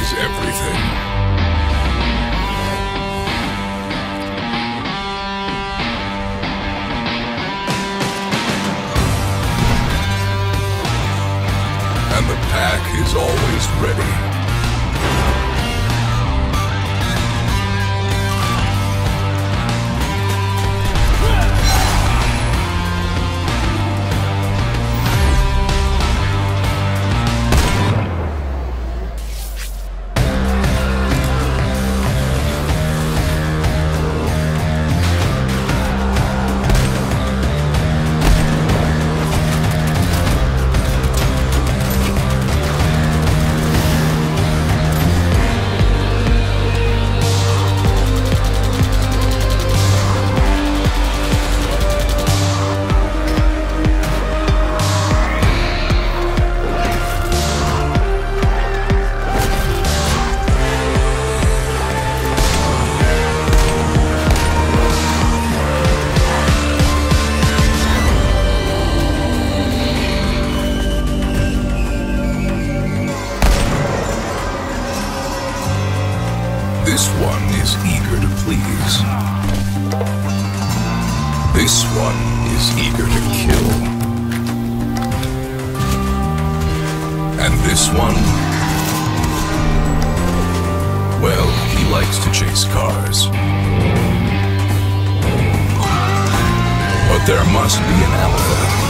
is everything. And the pack is always ready. This one is eager to please. This one is eager to kill. And this one? Well, he likes to chase cars. But there must be an alpha.